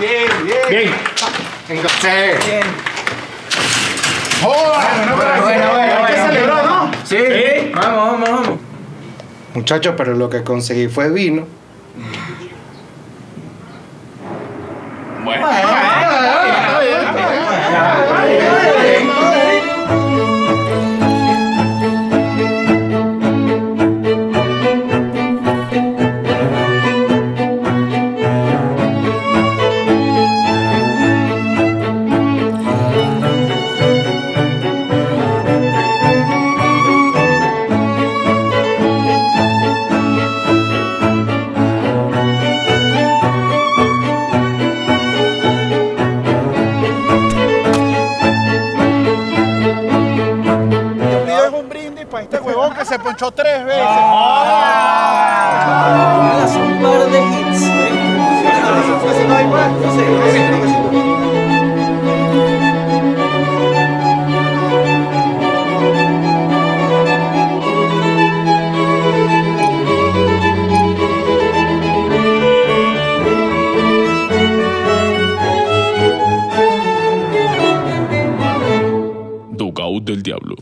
Bien, bien. Bien. Entonces. Bien. Bueno, bueno, bueno, celebrar, ¿no? Sí. Vamos, vamos, vamos. Muchachos, pero lo que conseguí fue vino. Bueno. Para este huevón que se ponchó tres veces. Ah, un par de hits. Dogout del Diablo.